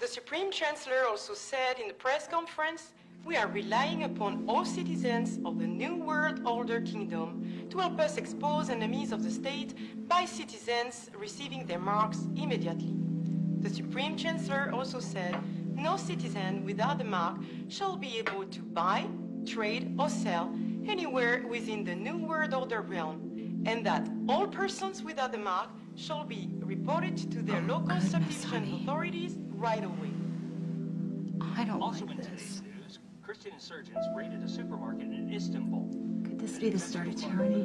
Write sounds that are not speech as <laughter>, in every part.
The Supreme Chancellor also said in the press conference, we are relying upon all citizens of the New World Order Kingdom to help us expose enemies of the state by citizens receiving their marks immediately. The Supreme Chancellor also said, no citizen without a mark shall be able to buy, trade, or sell anywhere within the New World Order realm, and that all persons without a mark shall be reported to their local subdivision. Authorities right away. I don't Also like in today's this. news, Christian insurgents raided a supermarket in Istanbul. Could this be the start of tyranny?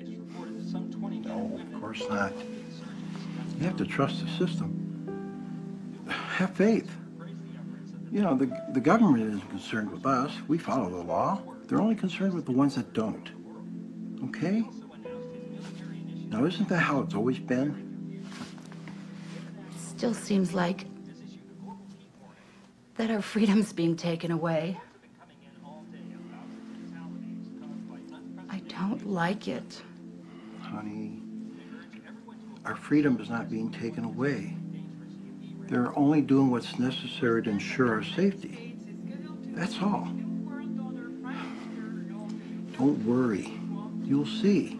It is reported that some 20 men No, women of course not. involved in the insurgency. You have to trust the system. Have faith. Praised the efforts of the You know, the, the government isn't concerned with us. We follow the law. They're only concerned with the ones that don't. Okay? also announced his military initiative. Now, isn't that how it's always been? Still seems like that our freedom's being taken away. I don't like it. Honey, our freedom is not being taken away. They're only doing what's necessary to ensure our safety. That's all. <sighs> Don't worry. You'll see.